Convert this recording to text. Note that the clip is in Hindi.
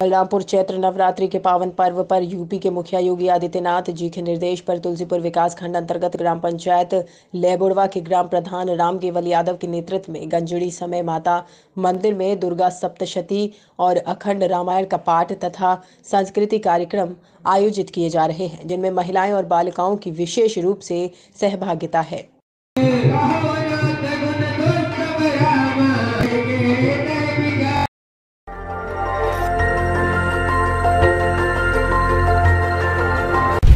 बलरामपुर चैत्र नवरात्रि के पावन पर्व पर यूपी के मुखिया योगी आदित्यनाथ जी के निर्देश पर तुलसीपुर विकास खंड अंतर्गत ग्राम पंचायत लेबुड़वा के ग्राम प्रधान राम केवल यादव के नेतृत्व में गंजड़ी समय माता मंदिर में दुर्गा सप्तशती और अखंड रामायण का पाठ तथा सांस्कृतिक कार्यक्रम आयोजित किए जा रहे हैं, जिनमें महिलाएँ और बालिकाओं की विशेष रूप से सहभागिता है।